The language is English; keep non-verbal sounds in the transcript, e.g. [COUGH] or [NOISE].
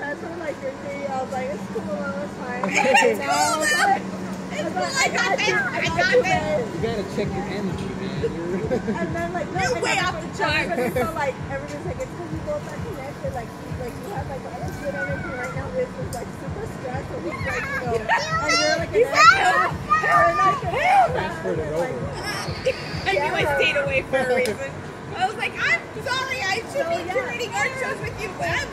impressed with like your thing. I was like, it's cool, [LAUGHS] I was fine. It's cool, like- It's cool, was I like, got you, this, I I got got you, this. You gotta check your energy, man. And then like no, You're way off the chart. Everybody felt like everybody's like it's because you both are connected. Like like you have like all this good energy right now. This is like super stressful. So he's like you know, and you're like an He's like, extra. Hell no! I knew I stayed away for a reason. I was like, I'm sorry, I should So, be yeah. curating art shows with you, but I'm